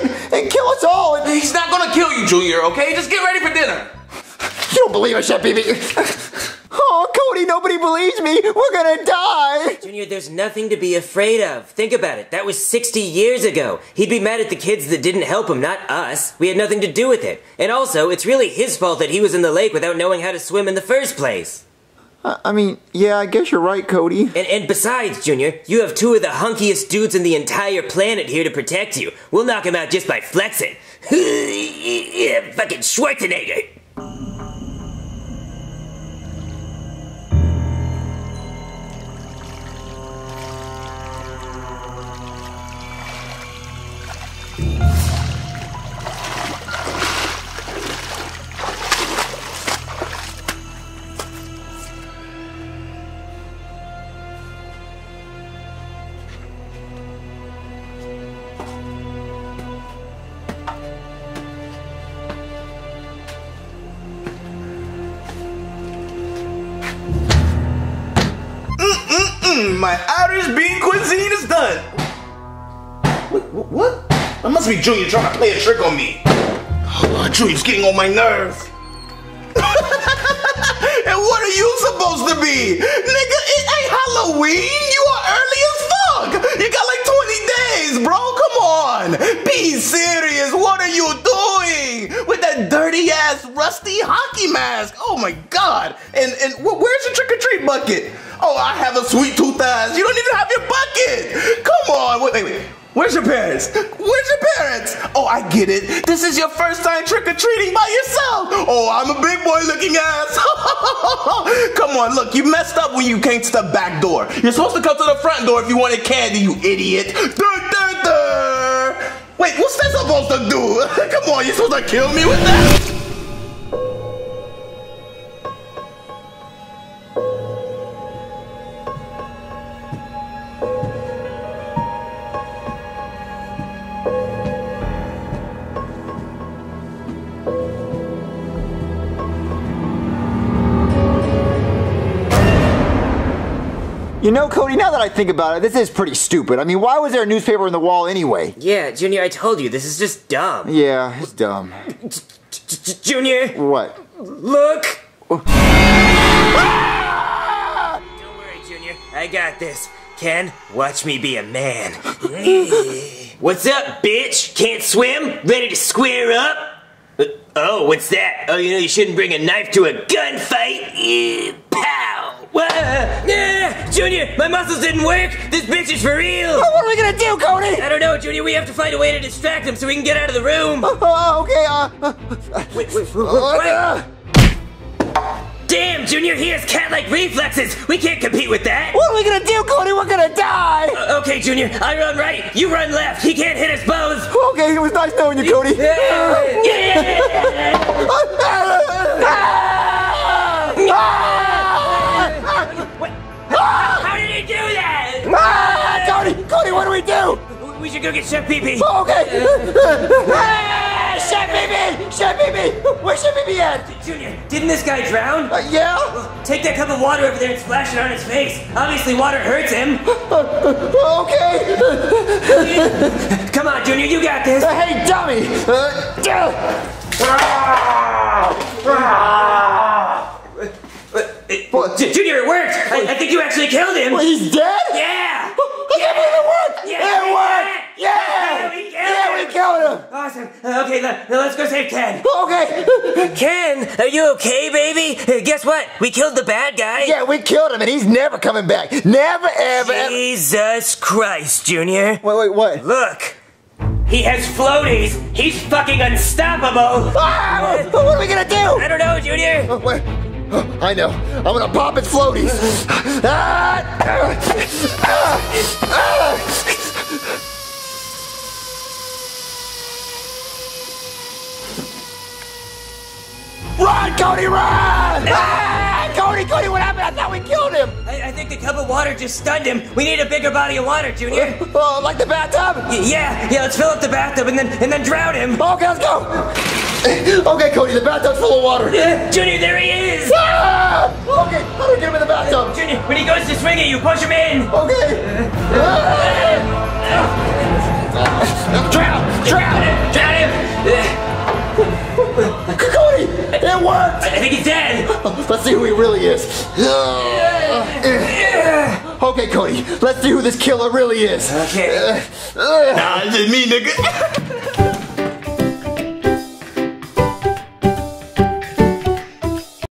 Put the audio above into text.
and, and kill us all. And He's not gonna kill you, Junior, okay? Just get ready for dinner. you don't believe us, Chef Pee Oh, Cody, nobody believes me. We're gonna die. Junior, there's nothing to be afraid of. Think about it. That was 60 years ago. He'd be mad at the kids that didn't help him, not us. We had nothing to do with it. And also, it's really his fault that he was in the lake without knowing how to swim in the first place. I, mean, yeah, I guess you're right, Cody. And, and besides, Junior, you have two of the hunkiest dudes in the entire planet here to protect you. We'll knock him out just by flexing. yeah, fucking Schwarzenegger. My Irish bean cuisine is done. What? what? That must be Junior trying to play a trick on me. Oh, Junior's getting on my nerves. and what are you supposed to be? Nigga, it ain't Halloween. You are early as fuck. You got like 20 days, bro. Come on. Be serious. What are you doing? With that dirty ass rusty hockey mask. Oh my god. And and wh- where's your trick or treat bucket? Oh, I have a sweet tooth ass. You don't even have your bucket. Come on. Wait, wait, wait. Where's your parents? Where's your parents? Oh, I get it. This is your first time trick or treating by yourself. Oh, I'm a big boy looking ass. come on, look, you messed up when you came to the back door. You're supposed to come to the front door if you wanted candy, you idiot. Dur, dur, dur. Wait, what's that supposed to do? come on, you're supposed to kill me with that? You know, Cody, now that I think about it, this is pretty stupid. I mean, why was there a newspaper in the wall anyway? Yeah, Junior, I told you, this is just dumb. Yeah, it's dumb. Junior, What? look! Don't worry, Junior. I got this. Ken, watch me be a man. what's up, bitch? Can't swim? Ready to square up? Uh, oh, what's that? Oh, you know you shouldn't bring a knife to a gunfight? Eh, Pow! Yeah! Junior, my muscles didn't work! This bitch is for real! What are we gonna do, Cody? I don't know, Junior. We have to find a way to distract him so we can get out of the room. Oh, okay, uh. Wait, wait, uh, Damn, Junior, he has cat-like reflexes. We can't compete with that. what are we gonna do, Cody? We're gonna die! Uh, Okay, Junior, I run right. You run left. He can't hit us both. Okay, it was nice knowing you, Cody. What? Go get Chef Pee Pee. Okay. Ah, Chef Baby! Chef Baby! Where's Chef Baby at? Junior, didn't this guy drown? Uh, yeah? Take that cup of water over there and splash it on his face. Obviously, water hurts him. Okay. Come on, Junior, you got this. Uh, hey, dummy! Uh, duh. Uh, J- Junior, it worked. I, I think you actually killed him. Well, he's dead? Yeah. I can't believe it worked! Yeah. It worked! Yeah! Yeah, we killed Yeah, him. we killed him! Awesome. Uh, Okay, let, let's go save Ken. Okay. Ken, are you okay, baby? Uh, Guess what? We killed the bad guy. Yeah, we killed him and he's never coming back. Never, ever, ever. Jesus Christ, Junior. Wait, wait, what? Look. He has floaties. He's fucking unstoppable. Ah, what are we gonna do? I don't know, Junior. Oh, wait. Oh, I know. I'm gonna pop his floaties. Ah, ah, ah, ah. Run, Cody, run! Ah, Cody, Cody, what happened? I thought we killed him. I, I think the cup of water just stunned him. We need a bigger body of water, Junior. Oh, like the bathtub? Y- yeah, yeah. Let's fill up the bathtub and then and then drown him. Okay, let's go. Okay, Cody, the bathtub's full of water. Uh, Junior, there he is. Ah! Okay, how do we get him in the bathtub? Junior, when he goes to swing at you, push him in. Okay. Ah! Drown! Drown! Drown him! Uh, Cody! It worked! I think he's dead! Let's see who he really is. Okay, Cody, let's see who this killer really is. Okay. Uh, Nah, it's just me, nigga.